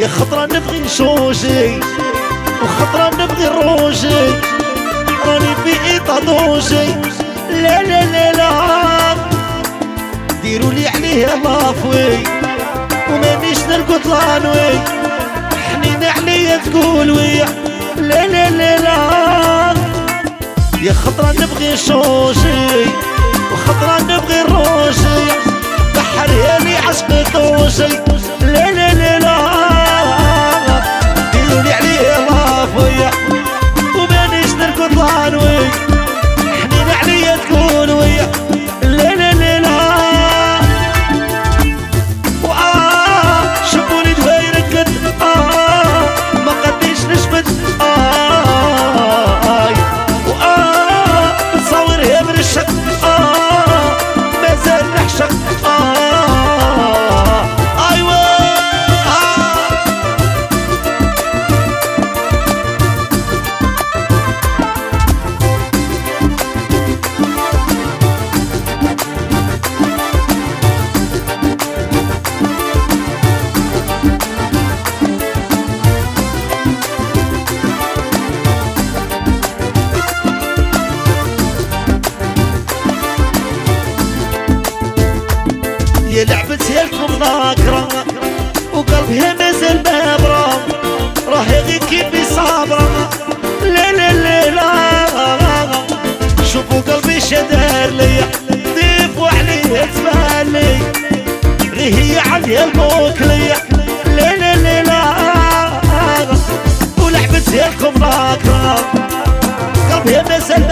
يا خطرة نبغي نشوشي وخطرة نبغي روجي راني في إيطادوجي لا لا لا لا. ديروا لي عليه لافوي ومانيش نرقد لانوي. حنين عليا تقول ويا لا لا لا يا خطرة نبغي شوشي. وخطرة نبغي روشي. بحر يالي عشق طوشي يا لعبتها لكم ناكرة وقلبها مازال مابرة راهي غير كيفي صابرة لا لا لا لا شوفوا قلبي شدار ليا ضيف وعليه تبالي غير هي عليا الموكلية لا لا لا لا ولعبتها لكم ناكرة قلبها مازال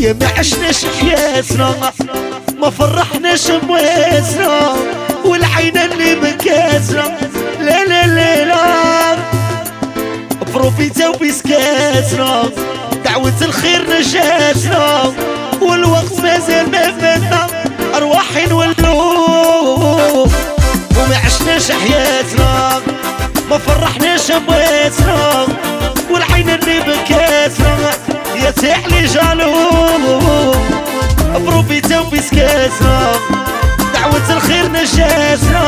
يا ما عشناش حياتنا ما فرحناش مواسنا والعين اللي بكاسنا لا لا لا لا بروفيتا وبسكاتنا دعوة الخير نجاتنا والوقت مازال ما فاتنا. أرواحي نولو وما عشناش حياتنا ما فرحناش مواتنا دعوة الخير نجاتنا